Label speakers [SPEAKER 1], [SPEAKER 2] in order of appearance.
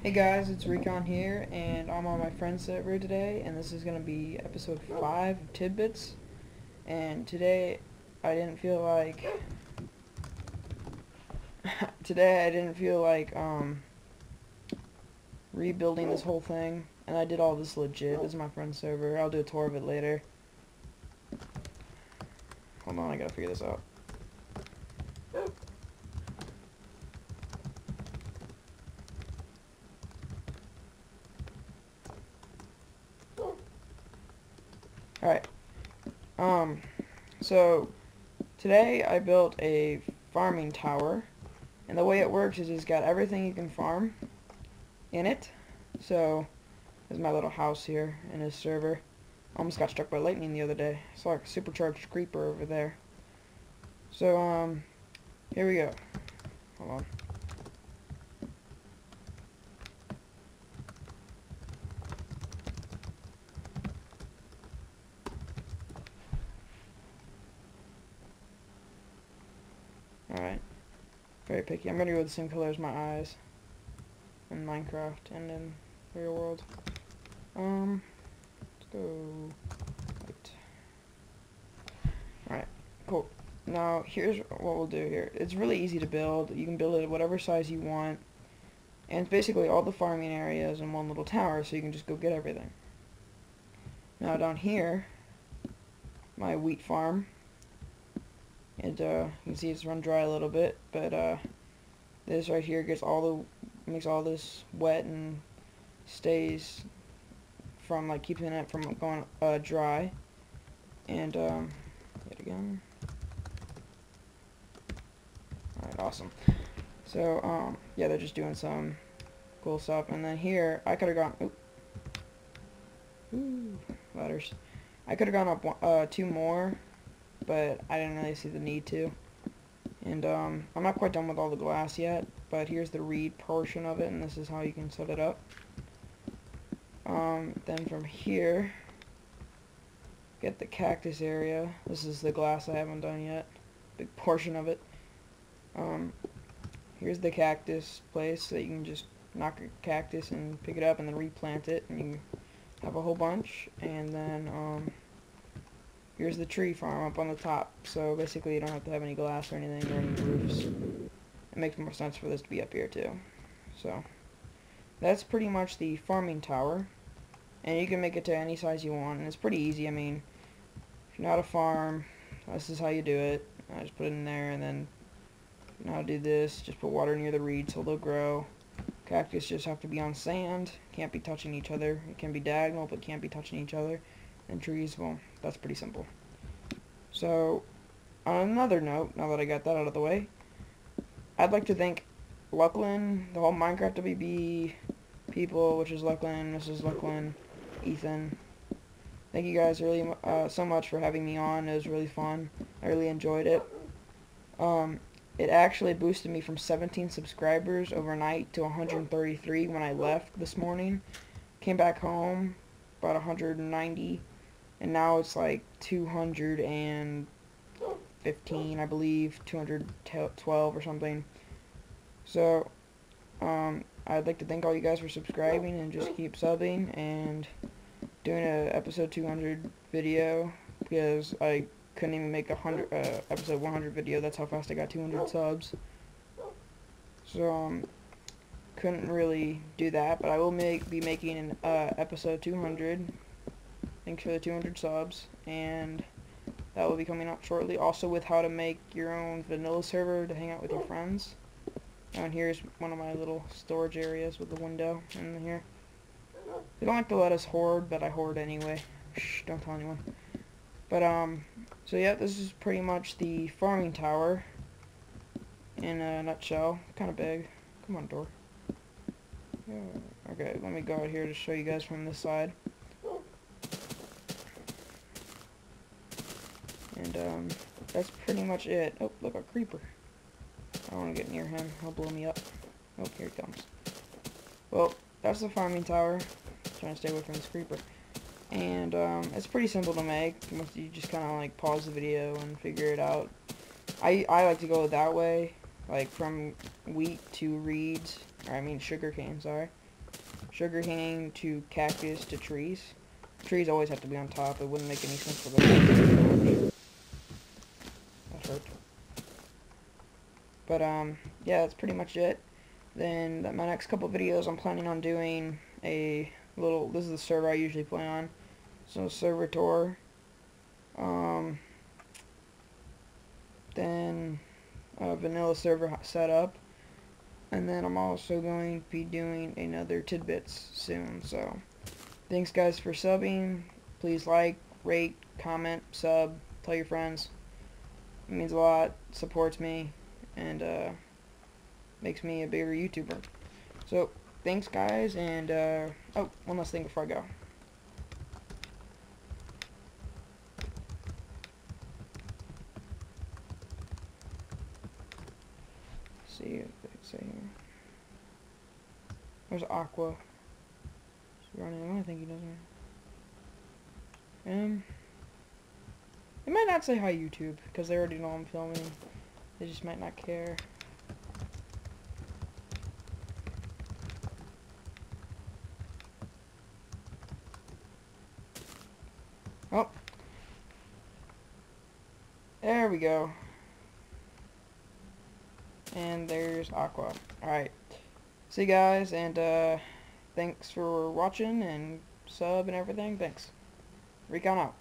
[SPEAKER 1] Hey guys, it's Recon here, and I'm on my friend's server today, and this is going to be episode 5 of Tidbits, and today I didn't feel like, today I didn't feel like, um, rebuilding this whole thing, and I did all this legit, this is my friend's server, I'll do a tour of it later. Hold on, I gotta figure this out. Alright. Um, so, today I built a farming tower. And the way it works is it's got everything you can farm in it. So, there's my little house here in his server. Almost got struck by lightning the other day. Saw like a supercharged creeper over there. So, um, here we go. Hold on. Alright. Very picky. I'm gonna go with the same color as my eyes. In Minecraft and in real world. Um, let's go white. Alright, cool. Now, here's what we'll do here. It's really easy to build. You can build it whatever size you want. And it's basically all the farming areas in one little tower, so you can just go get everything. Now, down here, my wheat farm. And, uh, you can see it's run dry a little bit, but, uh, this right here gets all the, makes all this wet and stays from, like, keeping it from going, uh, dry. And, um, yet again. Alright, awesome. So, um, yeah, they're just doing some cool stuff. And then here, I could have gone, oop, ooh, ladders. I could have gone up, uh, two more, but I didn't really see the need to. And um, I'm not quite done with all the glass yet, but here's the reed portion of it, and this is how you can set it up. Um, then from here, get the cactus area. This is the glass I haven't done yet, big portion of it. Um, here's the cactus place that you can just knock a cactus and pick it up and then replant it, and you have a whole bunch. And then um, here's the tree farm up on the top. So basically you don't have to have any glass or anything or any roofs. It makes more sense for this to be up here too. So that's pretty much the farming tower. And you can make it to any size you want. And it's pretty easy. I mean, if you know how to farm, this is how you do it. I just put it in there and then to do this. Just put water near the reeds so they'll grow. Cactus just have to be on sand. Can't be touching each other. It can be diagonal, but can't be touching each other. And trees, well, that's pretty simple. So, on another note, now that I got that out of the way, I'd like to thank Luclin, the whole Minecraft WB people, which is Luclin, Mrs. Luclin, Ethan. Thank you guys really uh, so much for having me on. It was really fun. I really enjoyed it. Um, it actually boosted me from 17 subscribers overnight to 133 when I left this morning. Came back home, about 190 and now it's like 215 I believe 212 or something. So um, I'd like to thank all you guys for subscribing and just keep subbing and doing a episode 200 video because I couldn't even make a hundred uh, episode 100 video. That's how fast I got 200 subs. So um couldn't really do that but I will make be making an uh, episode 200 Thanks for the 200 subs, and that will be coming up shortly. Also with how to make your own vanilla server to hang out with your friends. And here's one of my little storage areas with the window in here. They don't like to let us hoard, but I hoard anyway. Shh, don't tell anyone. But, um, so yeah, this is pretty much the farming tower in a nutshell. Kind of big. Come on, door. Yeah. Okay, let me go out here to show you guys from this side. And, um, that's pretty much it. Oh, look, a creeper. I don't want to get near him. He'll blow me up. Oh, here he comes. Well, that's the farming tower. trying to stay away from this creeper. And, um, it's pretty simple to make. You just kind of, like, pause the video and figure it out. I, I like to go that way. Like, from wheat to reeds. Or, I mean, sugar cane, sorry. sugar cane to cactus to trees. Trees always have to be on top. It wouldn't make any sense for them. But um, yeah, that's pretty much it. Then my next couple videos, I'm planning on doing a little. This is the server I usually play on. So server tour. Um, then a vanilla server setup. And then I'm also going to be doing another tidbits soon. So thanks guys for subbing. Please like, rate, comment, sub, tell your friends. It means a lot, supports me, and uh, makes me a bigger YouTuber. So thanks guys, and uh, oh, one last thing before I go. see if they say here. There's Aqua. Running. I think he does. Um, they might not say hi YouTube because they already know I'm filming. They just might not care. Oh. There we go. And there's Aqua. Alright. See you guys, and uh, thanks for watching, and sub and everything. Thanks. Recon out.